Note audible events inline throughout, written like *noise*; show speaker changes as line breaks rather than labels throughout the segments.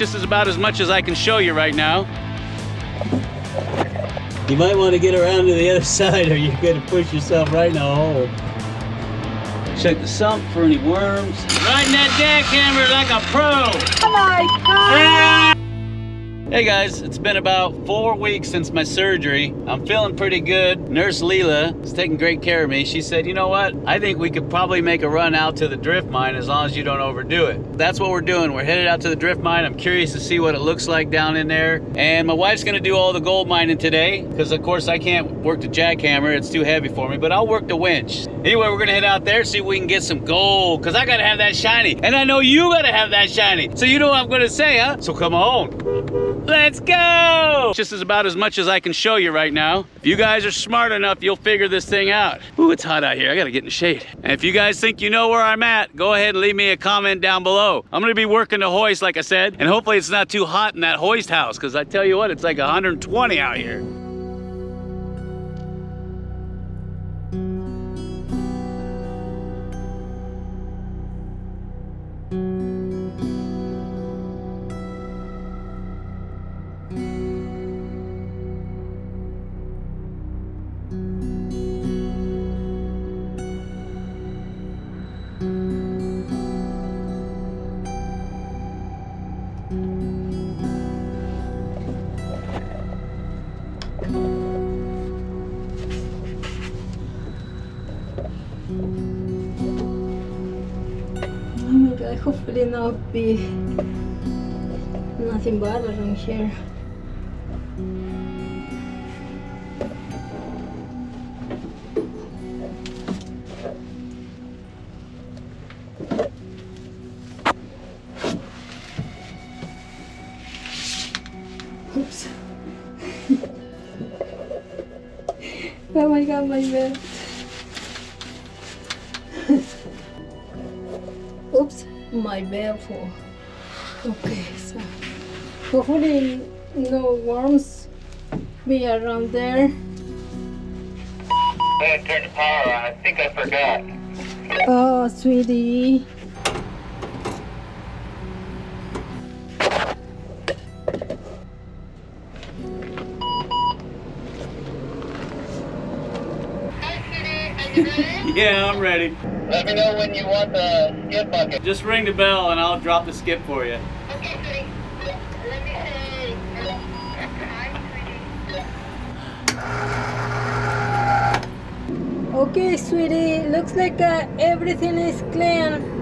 Just as about as much as I can show you right now.
You might want to get around to the other *laughs* side or you're going to push yourself right in a hole. Check the sump for any worms.
Riding that jackhammer like a pro.
Oh my god!
Hey guys, it's been about four weeks since my surgery. I'm feeling pretty good. Nurse Lila is taking great care of me. She said, you know what? I think we could probably make a run out to the drift mine as long as you don't overdo it. That's what we're doing. We're headed out to the drift mine. I'm curious to see what it looks like down in there. And my wife's gonna do all the gold mining today because of course I can't work the jackhammer. It's too heavy for me, but I'll work the winch. Anyway, we're gonna head out there, see if we can get some gold because I gotta have that shiny. And I know you gotta have that shiny. So you know what I'm gonna say, huh? So come on. Let's go! Just as about as much as I can show you right now. If you guys are smart enough, you'll figure this thing out. Ooh, it's hot out here. I gotta get in the shade. And if you guys think you know where I'm at, go ahead and leave me a comment down below. I'm gonna be working the hoist, like I said, and hopefully it's not too hot in that hoist house, because I tell you what, it's like 120 out here.
Hopefully not be nothing bothering here. Oops. *laughs* oh my god, my bed. *laughs* Oops, my bed for Okay, so hopefully no worms be around there.
Ahead and the power on. I think I forgot.
Oh, sweetie.
Yeah, I'm ready.
Let me know when you want the skip bucket.
Just ring the bell and I'll drop the skip for you.
Okay, Sweetie. Let me say. Hi, Sweetie.
Okay, sweetie. Looks like uh, everything is clean.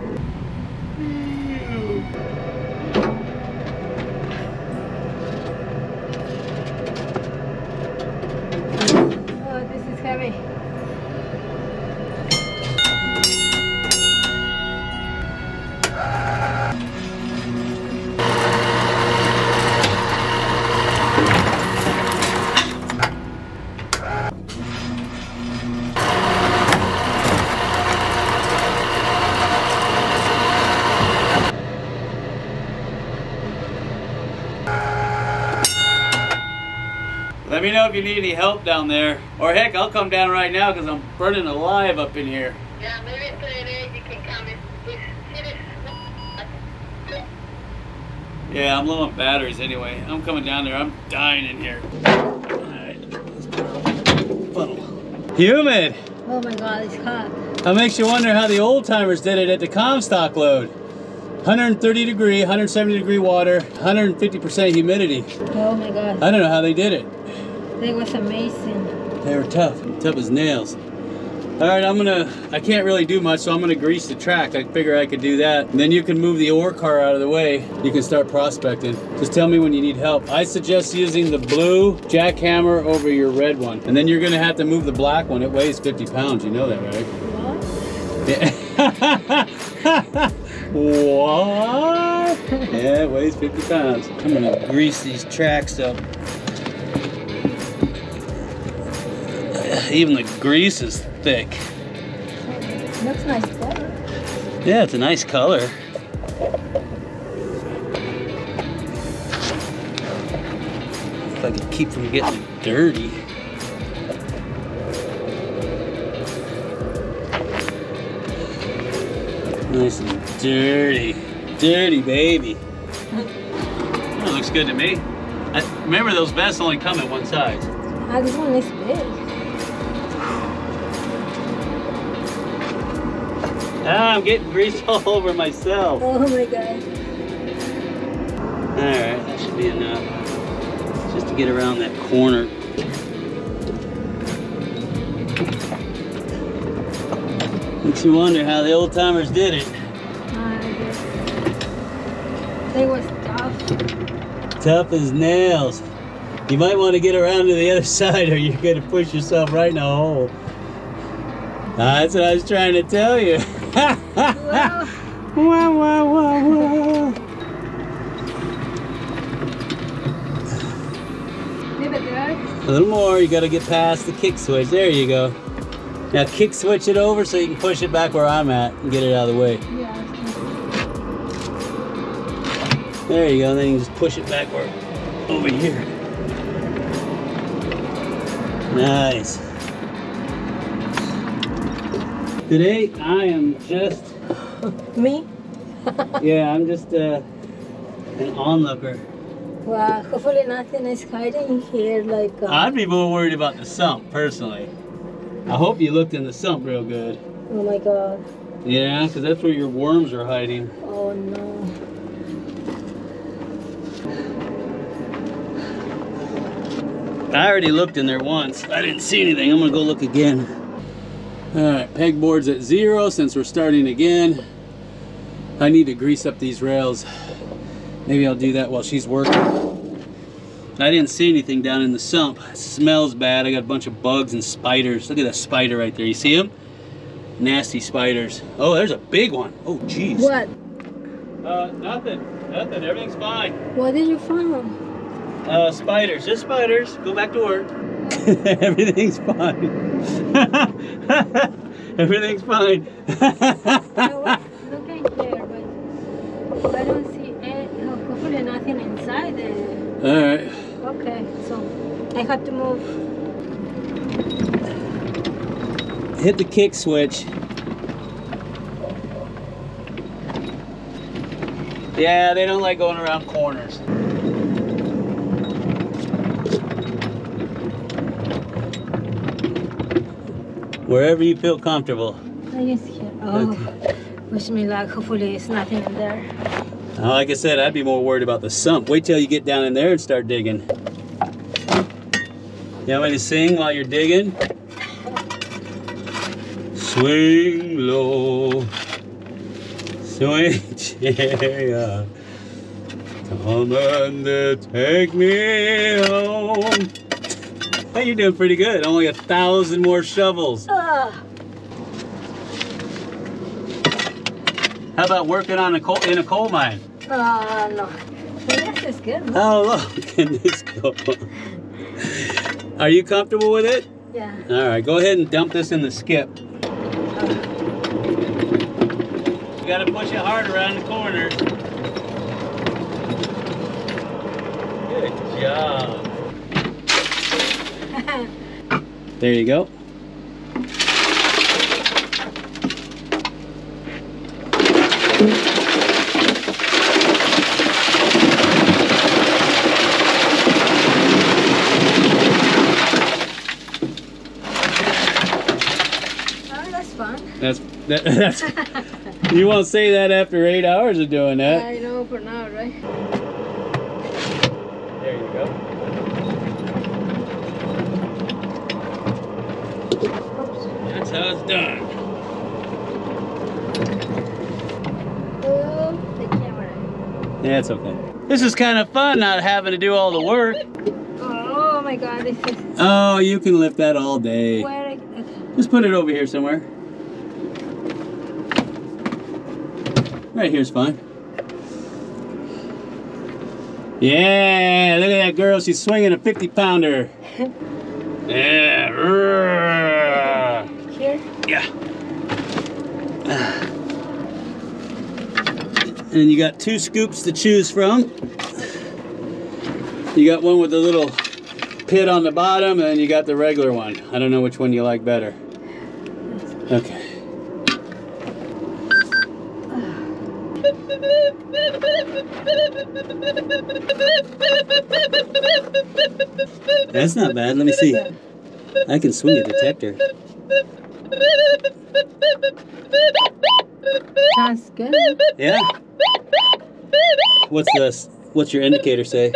If you need any help down there. Or heck, I'll come down right now because I'm burning alive up in here.
Yeah, maybe Sweetie, you can come in. This- it is-
Yeah, I'm low on batteries anyway. I'm coming down there. I'm dying in here. Alright, let's put our funnel. Humid!
Oh my god, it's hot.
That makes you wonder how the old timers did it at the Comstock Lode. 130 degree, 170 degree water, 150% humidity.
Oh my god,
I don't know how they did it.
That was amazing.
They were tough, tough as nails. All right, I'm gonna, I can't really do much, so I'm gonna grease the track. I figure I could do that. And then you can move the ore car out of the way. You can start prospecting. Just tell me when you need help. I suggest using the blue jackhammer over your red one. And then you're gonna have to move the black one. It weighs 50 pounds, you know that, right?
What?
Yeah. *laughs* what? Yeah, it weighs 50 pounds. I'm gonna grease these tracks up. Even the grease is thick.
Looks nice color.
Yeah, it's a nice color. If I could keep from getting dirty. Nice and dirty. Dirty baby.
That looks good to me. I, remember, those vests only come in one size.
Ah, this one is big.
Ah, I'm getting grease *laughs* all over myself.
Oh my god.
Alright, that should be enough. Just to get around that corner. Makes you wonder how the old timers did it.
They was tough.
Tough as nails. You might want to get around to the other *laughs* side or you're going to push yourself right in a hole. Ah, that's what I was trying to tell you. *laughs*
Wow. Leave it there.
A little more, you gotta get past the kick switch. There you go. Now kick switch it over so you can push it back where I'm at and get it out of the way.
Yeah.
There you go, then you just push it backward over here. Nice. Today I am just,
Me?
yeah, I'm just uh, an onlooker.
Well, Hopefully nothing is hiding here. Like. Uh,
I'd be more worried about the sump, personally. I hope you looked in the sump real good.
oh my god.
Yeah, because that's where your worms are hiding.
Oh no.
I already looked in there once. I didn't see anything. I'm gonna go look again. All right, pegboard's at zero since we're starting again. I need to grease up these rails. Maybe I'll do that while she's working. I didn't see anything down in the sump. It smells bad. I got a bunch of bugs and spiders. Look at that spider right there. You see him? Nasty spiders. Oh, there's a big one. Oh, jeez.
What?
Uh, nothing. Nothing. Everything's fine.
What did you find?
Uh, spiders, just spiders. Go back to work. *laughs* Everything's fine. *laughs* *laughs* Everything's fine.
I was looking but I don't see any, oh, hopefully nothing inside there.
All right.
Okay, so I have to move.
Hit the kick switch. Yeah, they don't like going around corners. Wherever you feel comfortable.
I just here. Oh, wish me luck. Hopefully it's nothing in there.
Now, like I said, I'd be more worried about the sump. Wait till you get down in there and start digging. You want me to sing while you're digging? Swing low, swing *laughs* chariot, come and uh, take me home. Hey, you're doing pretty good. Only a thousand more shovels. How about working on a coal in a coal mine?
ah, no. Yes, it's good.
How low can this go? Are you comfortable with it?
Yeah.
All right, go ahead and dump this in the skip. You gotta push it hard around the corner. Good job. There you go.
That's fun.
That's that, *laughs* that's. you won't say that after eight hours of doing that.
I know for now, right?
There you go.
Oops.
That's it's done.
The camera.
Yeah, it's okay. This is kind of fun not having to do all the work.
Oh my god, this is
Oh, you can lift that all day.
where I, okay.
Just put it over here somewhere. Right here's fine. Yeah, look at that girl. She's swinging a 50 pounder. *laughs* Yeah. Yeah. Uh, and you got two scoops to choose from. You got one with the little pit on the bottom, and you got the regular one. I don't know which one you like better. Okay. That's not bad. Let me see. I can swing a detector.
Sounds good.
Yeah. What's this? What's your indicator say?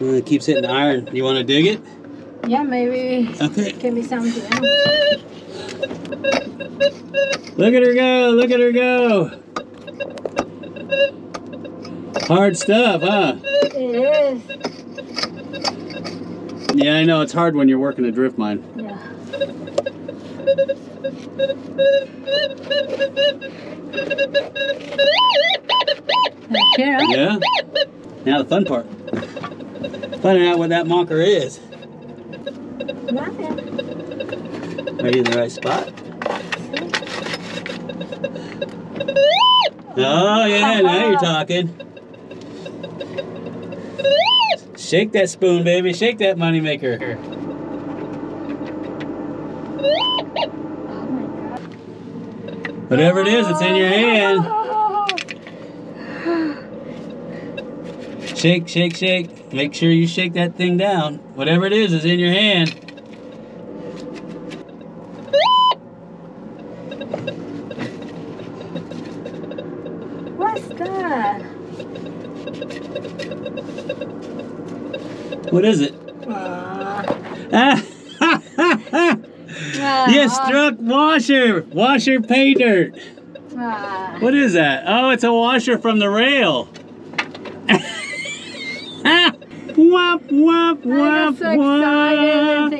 Uh, it keeps hitting iron. You want to dig it?
Yeah, maybe
Okay.
give me something else.
Look at her go! Look at her go! Hard stuff, huh?
It is.
Yeah, I know. It's hard when you're working a drift mine.
Yeah. Like here.
Yeah? Now the fun part. Finding out what that marker is.
Nothing.
Are you in the right spot? Oh yeah, now you're uh-huh. talking. Shake that spoon, baby. Shake that moneymaker. Whatever it is, it's in your hand. Shake, shake, shake. Make sure you shake that thing down. Whatever it is, is in your hand.
What's that?
What is it?
Ah. *laughs*
You struck washer. Washer pay dirt. What is that? Oh, it's a washer from the rail. *laughs* wop,
I'm
wop,
so
wop.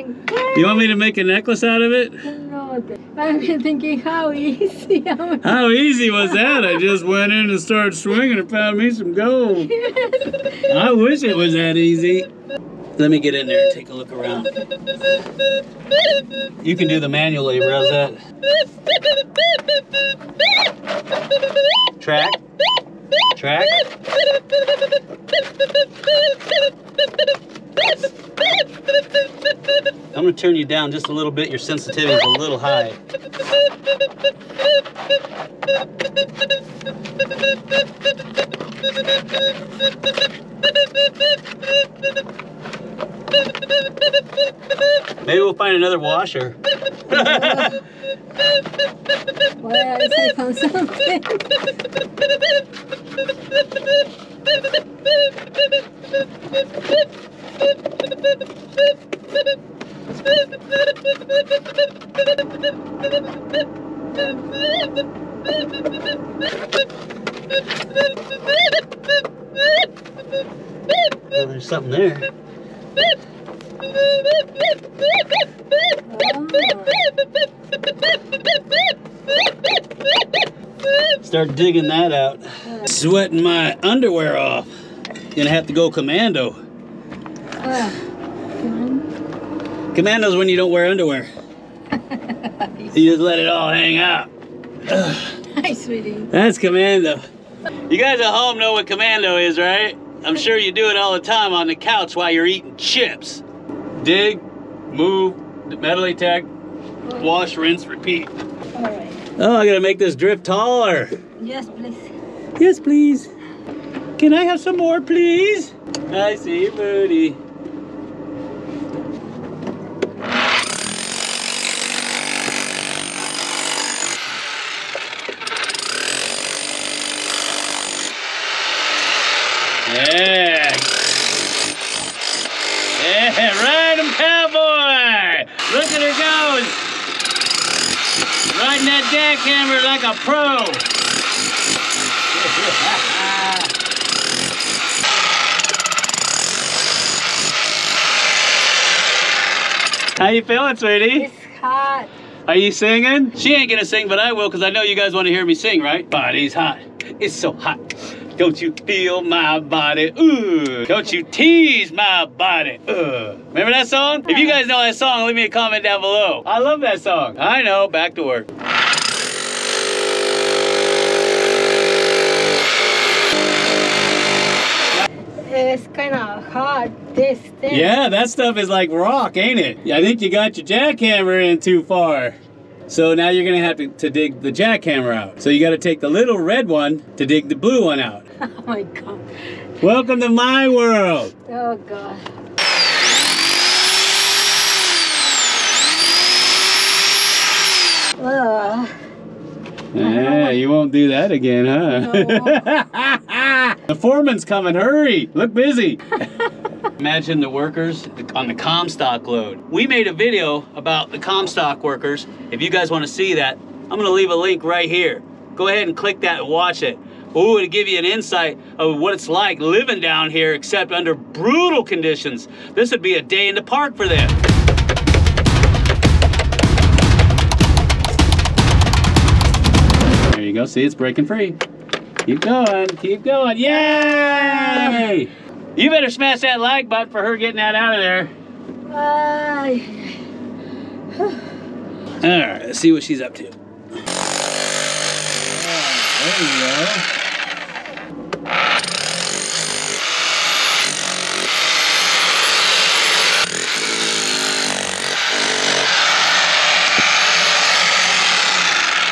You want me to make a necklace out of it?
No, I'm thinking how easy.
How easy was that? I just went in and started swinging and found me some gold. I wish it was that easy. Let me get in there and take a look around. You can do the manual labor, how's that? Track. Turn you down just a little bit. Your sensitivity is a little high. Maybe we'll find another washer.
Well, I say found something.
Oh, there's something there. Start digging that out. Sweating my underwear off. Gonna have to go commando. Commando's when you don't wear underwear. *laughs* You just let it all hang out. *laughs*
Hi, sweetie.
That's commando. You guys at home know what commando is, right? I'm sure you do it all the time on the couch while you're eating chips. Dig, move, metal tech, wash, rinse, repeat.
All right.
Oh, I gotta make this drift taller.
Yes, please.
Yes, please. Can I have some more, please? I see your booty. Yeah. Yeah, ride 'em, cowboy. Look at her go. Riding that jackhammer like a pro. How you feeling, sweetie?
It's hot.
Are you singing? She ain't gonna sing, but I will, because I know you guys want to hear me sing, right? Body's hot. It's so hot. Don't you feel my body? Ooh. Don't you tease my body? Ooh. Remember that song? If you guys know that song, leave me a comment down below. I love that song. I know. Back to work.
It's kind of hot. This thing.
Yeah, that stuff is like rock, ain't it? I think you got your jackhammer in too far. So now you're gonna have to, to dig the jackhammer out. So you gotta take the little red one to dig the blue one out. *laughs*
Oh my god.
Welcome to my world.
Oh god. Ugh.
Yeah, you won't do that again, huh? the *laughs* foreman's coming. Hurry. Look busy. *laughs* Imagine the workers on the Comstock Lode. We made a video about the Comstock workers. If you guys want to see that, I'm going to leave a link right here. Go ahead and click that and watch it. Ooh, it'll give you an insight of what it's like living down here, except under brutal conditions. This would be a day in the park for them. There you go. See, it's breaking free. Keep going. Keep going. Yay! You better smash that like button for her getting that out of there.
Ay.
All right, let's see what she's up to. There you go.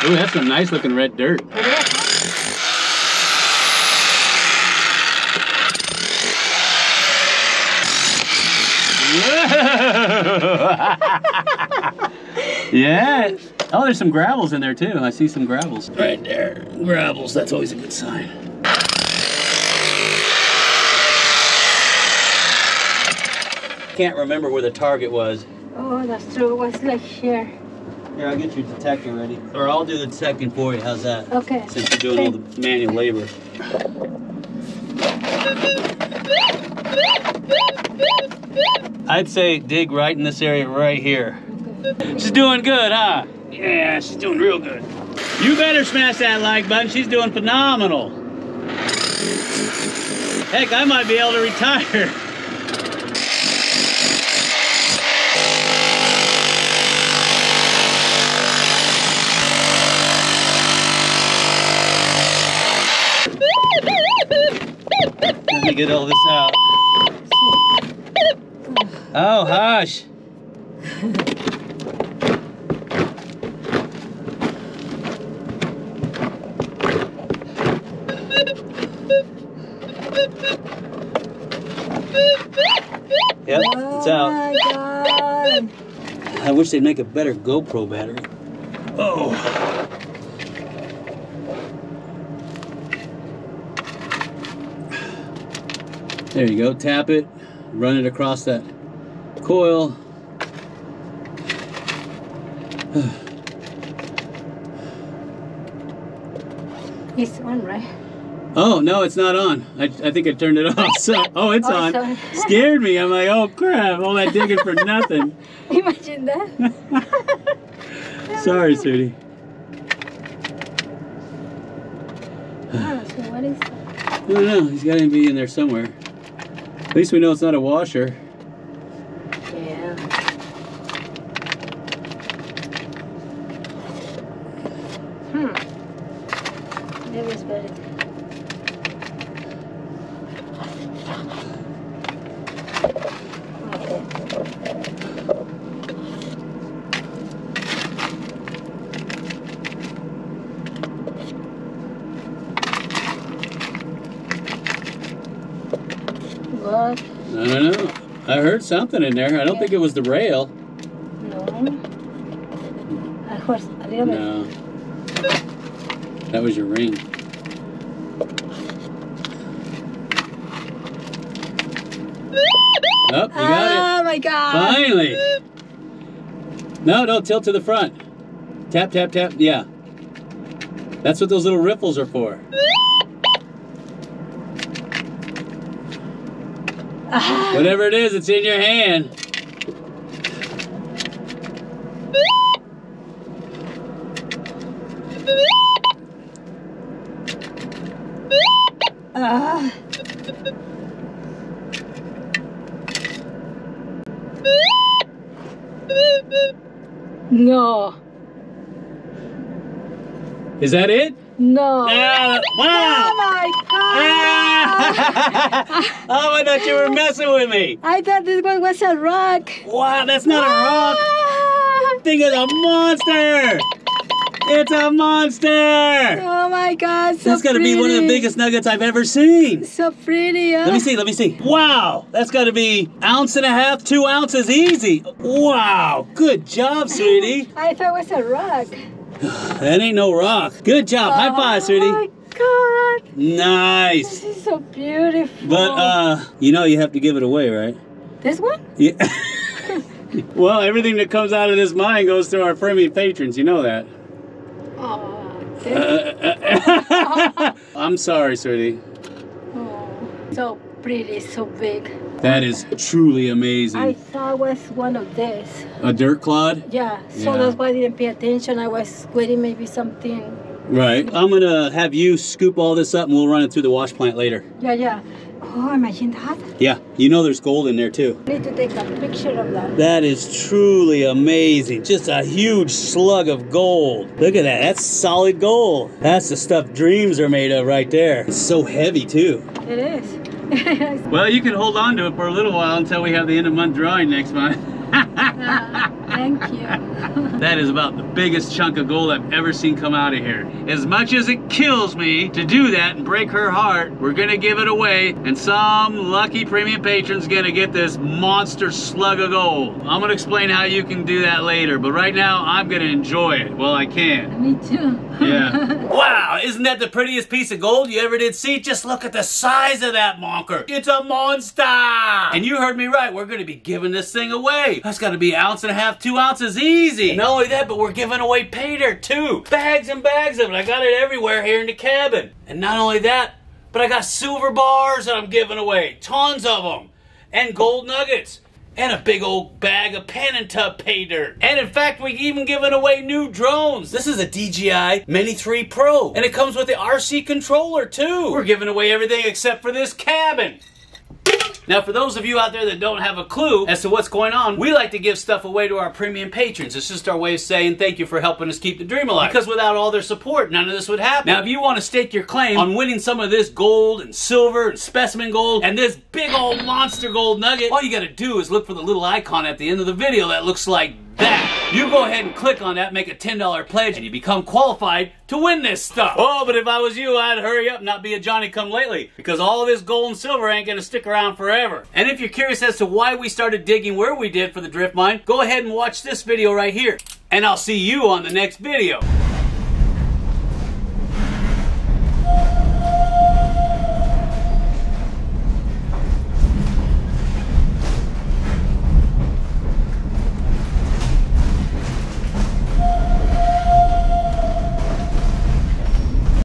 Ooh, that's some nice looking red dirt. *laughs* yeah. Oh, there's some gravels in there too. I see some gravels. Right there. Gravels. That's always a good sign. Can't remember where the target was.
Oh, that's true. It was like here.
Here, I'll get your detector ready. Or I'll do the detecting for you. How's that?
Okay.
Since you're doing all the manual labor. I'd say dig right in this area right here. She's doing good, huh? Yeah, she's doing real good. You better smash that like button. She's doing phenomenal. Heck, I might be able to retire. Let me get all this out. Oh, hush. Yep, it's
oh
out.
my god.
I wish they'd make a better GoPro battery. Oh. There you go. Tap it, run it across that coil.
It's on, right?
Oh no, it's not on. I, I think I turned it off. *laughs* So, oh, it's
Oh,
on.
sorry.
Scared me. I'm like, oh crap! All that digging for *laughs* nothing.
Imagine that. *laughs*
Sorry, Sudie.
Ah, *sighs* so what is that?
I don't know. He's got to be in there somewhere. At least we know it's not a washer.
Yeah. Hmm. Maybe it's better. Okay. What?
I don't know. I heard something in there. I don't think it was the rail.
No. I heard a little bit.
No. That was your ring. Oh, you got
Oh my god.
Finally. No, no, tilt to the front. Tap, tap, tap. Yeah. That's what those little riffles are for. *laughs* Whatever it is, it's in your hand.
ah. No.
Is that it?
No.
Yeah.
Oh my god. *laughs*
oh, I thought you were messing with me.
I thought this one was a rock.
Wow, that's not a rock.
Ah.
Thing is a monster. It's a monster!
Oh my God, so
That's got to be one of the biggest nuggets I've ever seen.
So pretty.
Let me see, let me see. Wow, that's got to be ounce and a half, two ounces easy. Wow, good job, sweetie. *laughs*
I thought it was a rock.
That ain't no rock. Good job. High five, sweetie.
My God,
Nice.
this is so beautiful.
But uh, you know you have to give it away, right?
this one?
Yeah. *laughs* well, everything that comes out of this mine goes to our premium patrons. You know that.
Oh, this. *laughs*
I'm sorry, sweetie.
oh, so pretty, so big.
That is truly amazing.
I thought it was one of this.
A dirt clod?
Yeah, so
Yeah.
that's why I didn't pay attention. I was waiting maybe something.
Right. I'm gonna have you scoop all this up and we'll run it through the wash plant later.
Yeah, yeah. Oh, imagine that.
Yeah, you know there's gold in there too.
I need to take a picture of that.
That is truly amazing. Just a huge slug of gold. Look at that. That's solid gold. That's the stuff dreams are made of right there. It's so heavy too.
It is. *laughs*
Well, you can hold on to it for a little while until we have the end of month drawing next month. *laughs*
Thank you.
That is about the biggest chunk of gold I've ever seen come out of here. As much as it kills me to do that and break her heart, we're gonna give it away, and some lucky premium patron's gonna get this monster slug of gold. I'm gonna explain how you can do that later, but right now I'm gonna enjoy it while I can.
Me too.
Yeah. *laughs* wow, isn't that the prettiest piece of gold you ever did see? Just look at the size of that monker. It's a monster. And you heard me right. We're going to be giving this thing away. That's got to be an ounce and a half, two ounces easy. And not only that, but we're giving away pay dirt too. Bags and bags of it. I got it everywhere here in the cabin. And not only that, but I got silver bars that I'm giving away. Tons of them. And gold nuggets and a big old bag of pen and tub pay dirt. And in fact, we even given away new drones. This is a DJI Mini 3 Pro, and it comes with the RC controller too. We're giving away everything except for this cabin. Now, for those of you out there that don't have a clue as to what's going on, we like to give stuff away to our premium patrons. It's just our way of saying thank you for helping us keep the dream alive. Because without all their support, none of this would happen. Now, if you want to stake your claim on winning some of this gold and silver and specimen gold and this big old monster gold nugget, all you got to do is look for the little icon at the end of the video that looks like that. You go ahead and click on that, make a $10 pledge, and you become qualified to win this stuff. Oh, but if I was you, I'd hurry up not be a Johnny come lately, because all this gold and silver ain't gonna stick around forever. And if you're curious as to why we started digging where we did for the drift mine, go ahead and watch this video right here. And I'll see you on the next video.